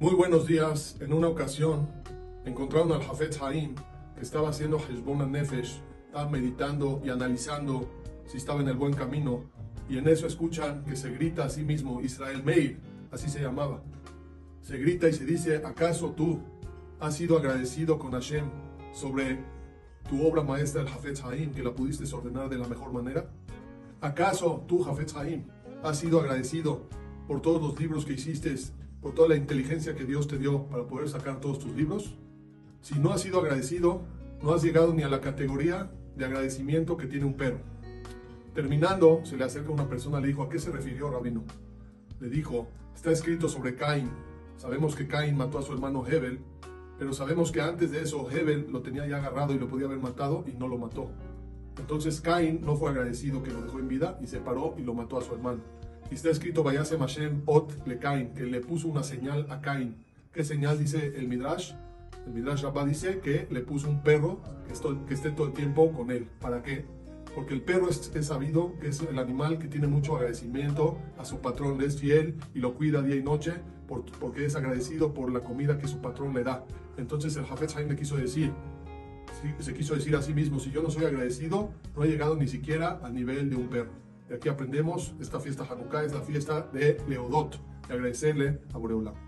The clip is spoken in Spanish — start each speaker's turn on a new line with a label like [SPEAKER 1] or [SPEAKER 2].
[SPEAKER 1] Muy buenos días. En una ocasión encontraron al Hafetz Haim que estaba haciendo Hezbollah Nefesh, meditando y analizando si estaba en el buen camino. Y en eso escuchan que se grita a sí mismo Israel Meir, así se llamaba. Se grita y se dice: ¿Acaso tú has sido agradecido con Hashem sobre tu obra maestra, el Hafetz Haim, que la pudiste ordenar de la mejor manera? ¿Acaso tú, Hafetz Haim, has sido agradecido por todos los libros que hiciste por toda la inteligencia que Dios te dio para poder sacar todos tus libros? Si no has sido agradecido, no has llegado ni a la categoría de agradecimiento que tiene un perro. Terminando, se le acerca una persona le dijo, ¿a qué se refirió, Rabino? Le dijo, está escrito sobre Caín. Sabemos que Caín mató a su hermano Hebel, pero sabemos que antes de eso Hebel lo tenía ya agarrado y lo podía haber matado y no lo mató. Entonces Caín no fue agradecido que lo dejó en vida y se paró y lo mató a su hermano. Y está escrito, Vayase Hashem Ot le Cain, que le puso una señal a Cain. ¿Qué señal dice el Midrash? El Midrash Rabbah dice que le puso un perro que, que esté todo el tiempo con él. ¿Para qué? Porque el perro es, sabido que es el animal que tiene mucho agradecimiento a su patrón, le es fiel y lo cuida día y noche porque es agradecido por la comida que su patrón le da. Entonces el Jafet Haim le quiso decir, se quiso decir a sí mismo, si yo no soy agradecido, no he llegado ni siquiera al nivel de un perro. De aquí aprendemos, esta fiesta Hanukkah es la fiesta de Leodot, de agradecerle a Boreola.